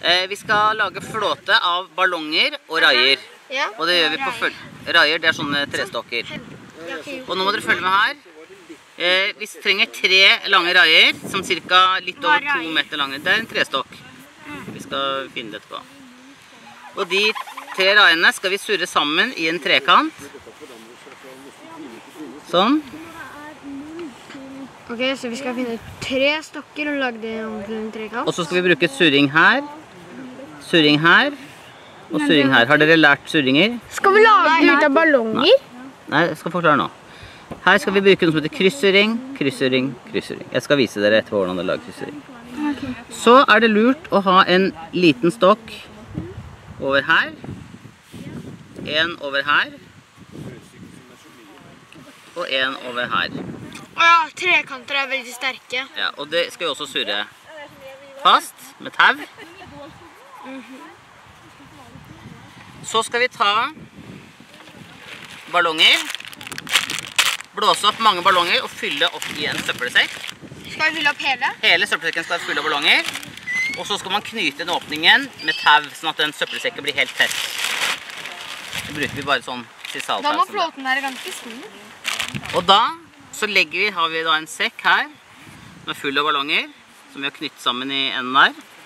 Eh, vi skal lage flåte av ballonger og raier. Ja. Og det gjør vi på føl... Raier, det er sånne trestokker. Og nå må dere følge med her. Eh, vi trenger tre lange raier, som cirka litt over to meter lange. Det er en trestokk. Vi skal finne det etterpå. Og de tre raiene skal vi surre sammen i en trekant. Sånn. Ok, så vi skal finne tre stokker og lage det om til en trekant. Og så skal vi bruke surring her, surring her og surring her. Har dere lært surringer? Skal vi lage det ut av ballonger? Nei, jeg skal forklare nå. Her skal vi bruke noe som heter kryssurring, kryssurring, kryssurring. Jeg skal vise dere etterpå hvordan det lager kryssurring. Så er det lurt å ha en liten stokk over her. En over her. Og en over her. Å ja, trekanter er veldig sterke. Ja, og det skal vi også surre fast med tau. Så skal vi ta ballonger. Blåse opp mange ballonger og fylle opp i en søppelsekk. Skal vi fylle opp hele? Hele søppelsekken skal være full av ballonger. Og så skal man knyte den åpningen med tau, sånn at den søppelsekken blir helt tett. Det bruker vi bare sånn til Da må flåten være ganske stor. Og da så legger vi, har vi da en sekk her som er full av ballonger, som vi har knyttet sammen i enden der.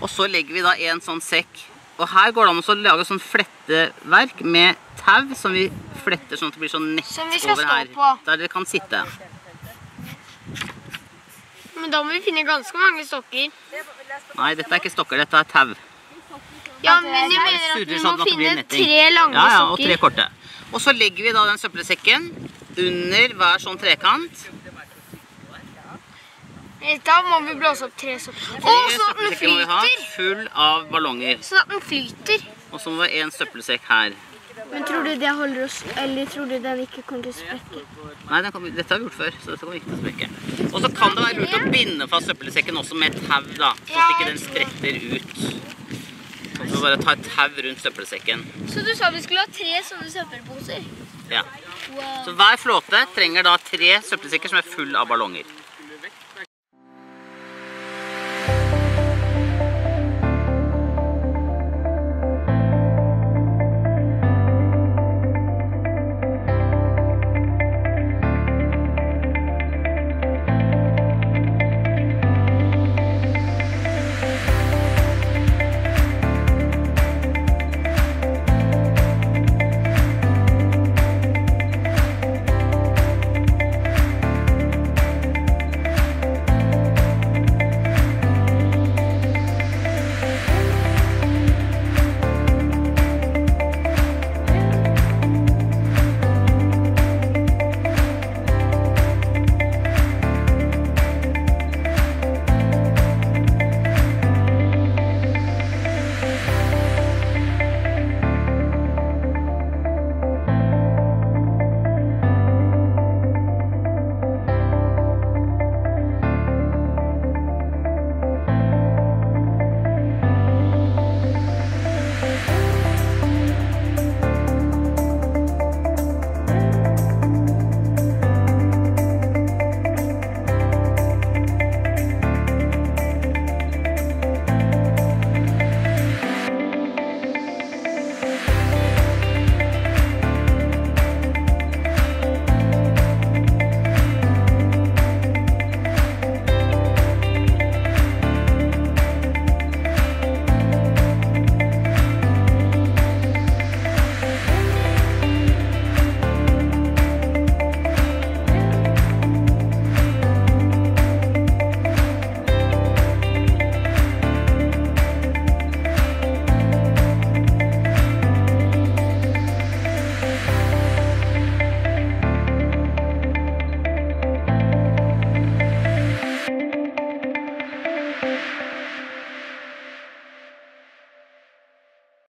Og så legger vi da en sånn sekk. Og her går det an å lage sånn fletteverk med tau som vi fletter sånn at det blir sånn nett over her. på. Der dere kan sitte. Men da må vi finne ganske mange stokker. Nei, dette er ikke stokker, dette er tau. Ja, men jeg mener at vi sånn må at finne tre lange Ja, ja, og tre stokker. korte. Og så legger vi da den søppelsekken under hver sånn trekant. Da må vi blåse opp tre søppelsekker. Å, så den søppelsekker må vi ha, flyter! full av ballonger. Sånn at den flyter. Og så må vi ha en søppelsekk her. Men tror du det holder oss, eller tror du den ikke kommer til å sprekke? Nei, den kan, dette har vi gjort før, så dette kommer ikke til å sprekke. Og så kan det være lurt å binde fast søppelsekken også med tau, da, sånn at ikke den spretter ut. Så vi bare ta et tau rundt søppelsekken. Så du sa vi skulle ha tre sånne søppelposer? Ja. Så hver flåte trenger da tre søppelsekker som er full av ballonger.